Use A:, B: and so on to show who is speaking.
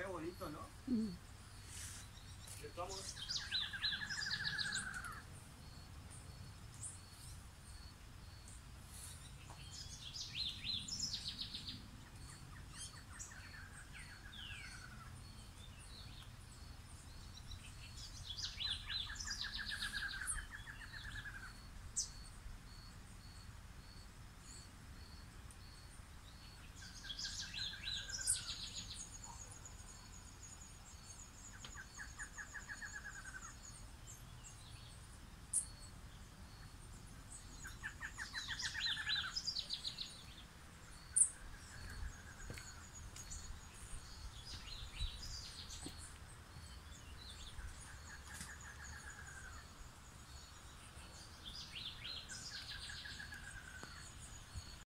A: Qué bonito, ¿no? Mm.